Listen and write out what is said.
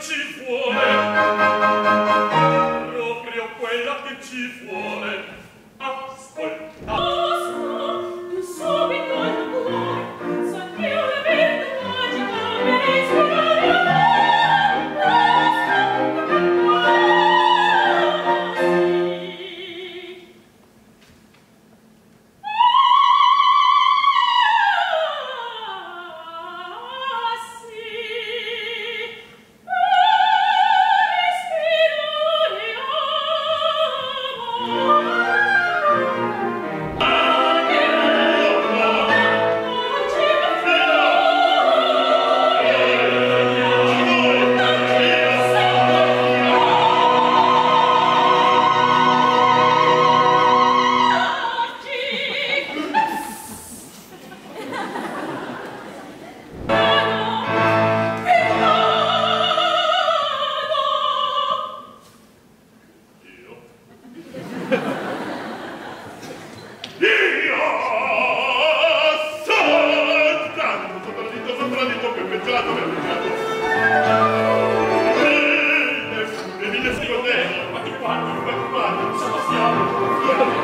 ci vuole. Proprio quella che ci vuole. Nossa!